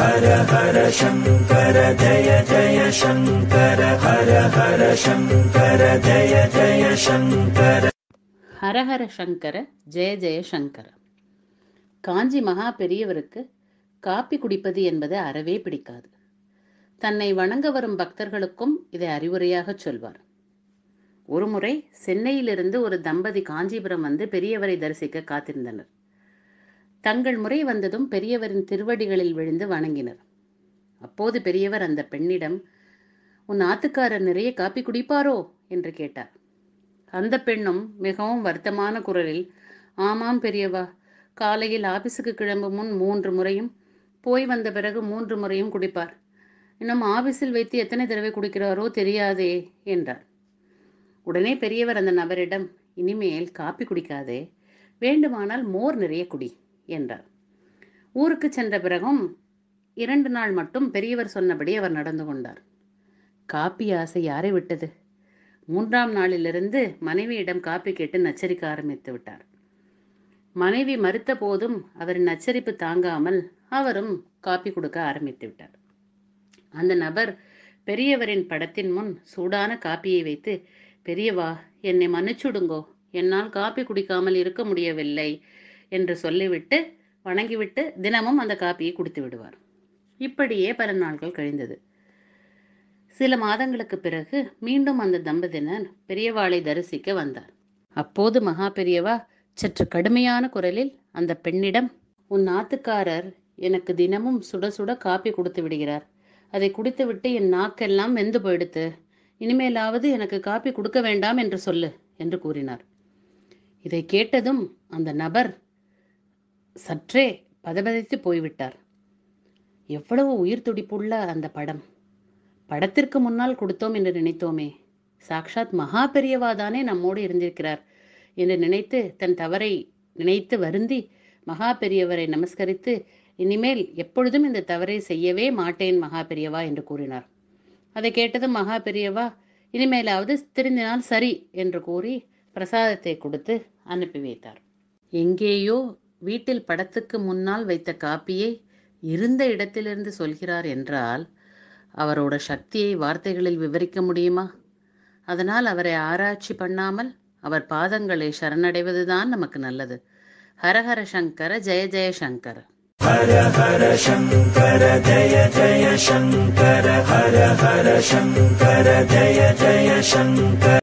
ஹர ஹர சங்கர ஜய ஜய சங்கர ஹர ஹர சங்கர ஜய ஜய சங்கர. ஹரஹர சங்கர ஜெய ஜெய சங்கர. காஞ்சி மகா பெரியவருக்கு காப்பி குடிப்பது என்பது அறவே பிடிக்காது. தன்னை வணங்க வரும் பக்தர்களுக்கும் இதை அறிவுரையாக சொல்வார். ஒருமுறை சென்னையிலிருந்து ஒரு தம்பதி காஞ்சிபுரம் வந்து பெரியவரை தரிசிக்க காத்திருந்தனர். தங்கள் முறை வந்ததும் பெரியவரின் திருவடிகளில் விழுந்து வணங்கினர். அப்போது பெரியவர் அந்த பெண்ணிடம் உன் ஆத்துக்காரர் நிறைய காப்பி குடிப்பாரோ? என்று கேட்டார். அந்த பெண்ணும் மிகவும் வருத்தமான குரலில் ஆமாம் பெரியவா காலையில் ஆபீஸுக்கு கிளம்பும் முன் மூன்று முறையும் போய் வந்த பிறகு மூன்று முறையும் குடிப்பார். இன்னும் ஆபீஸில் வைத்து எத்தனை தடவை குடிக்கிறாரோ தெரியாதே என்றார். உடனே பெரியவர் அந்த நபரிடம் இனிமேல் காப்பி குடிக்காதே வேண்டுமானால் மோர் நிறைய குடி. என்றார். ஊருக்கு சென்ற பிறகும் இரண்டு நாள் மட்டும் பெரியவர் சொன்னபடி அவர் நடந்து கொண்டார். காப்பி ஆசை யாரை விட்டது? மூன்றாம் நாளிலிருந்து மனைவியிடம் காப்பி கேட்டு நச்சரிக்க ஆரம்பித்து விட்டார். மனைவி மறுத்த போதும் அவரின் நச்சரிப்பு தாங்காமல் அவரும் காப்பி கொடுக்க ஆரம்பித்து விட்டார். அந்த நபர் பெரியவரின் படத்தின் முன் சூடான காப்பியை வைத்து பெரியவா என்னை மன்னிச்சுடுங்கோ. என்னால் காப்பி குடிக்காமல் இருக்க முடியவில்லை. என்று சொல்லிவிட்டு வணங்கிவிட்டு தினமும் அந்த காப்பியை குடித்து விடுவார். இப்படியே பல நாட்கள் கழிந்தது. சில மாதங்களுக்கு பிறகு மீண்டும் அந்த தம்பதியினர் பெரியவாளை தரிசிக்க வந்தார். அப்போது மகா பெரியவா சற்று கடுமையான குரலில் அந்த பெண்ணிடம் உன் நாத்துக்காரர் எனக்கு தினமும் சுட சுட காப்பி கொடுத்து விடுகிறார். அதை குடித்துவிட்டு என் நாக்கெல்லாம் வெந்து போயிடுத்து. இனிமேலாவது எனக்கு காப்பி கொடுக்க வேண்டாம் என்று சொல்லு என்று கூறினார். இதை கேட்டதும் அந்த நபர் சற்றே பதபதைத்து போய்விட்டார். எவ்வளவு உயிர் துடிப்புள்ள அந்த படம். படத்திற்கு முன்னால் கொடுத்தோம் என்று நினைத்தோமே. சாக்ஷாத் மகா பெரியவாதானே நம்மோடு இருந்திருக்கிறார் என்று நினைத்து தன் தவறை நினைத்து வருந்தி மகா பெரியவரை நமஸ்கரித்து இனிமேல் எப்பொழுதும் இந்த தவறை செய்யவே மாட்டேன் மகா பெரியவா என்று கூறினார். அதை கேட்டதும் மகா பெரியவா இனிமேலாவது திருந்தினால் சரி என்று கூறி பிரசாதத்தை கொடுத்து அனுப்பி வைத்தார். எங்கேயோ வீட்டில் படத்துக்கு முன்னால் வைத்த காப்பியை இருந்த இடத்திலிருந்து சொல்கிறார் என்றால் அவரோட சக்தியை வார்த்தைகளில் விவரிக்க முடியுமா? அதனால் அவரை ஆராய்ச்சி பண்ணாமல் அவர் பாதங்களை சரணடைவதுதான் நமக்கு நல்லது. ஹரஹர சங்கர ஜெய ஜெய சங்கர. ஹர ஹர சங்கர ஜய ஜய சங்கர. ஹர ஹர சங்கர ஜய ஜய சங்கர.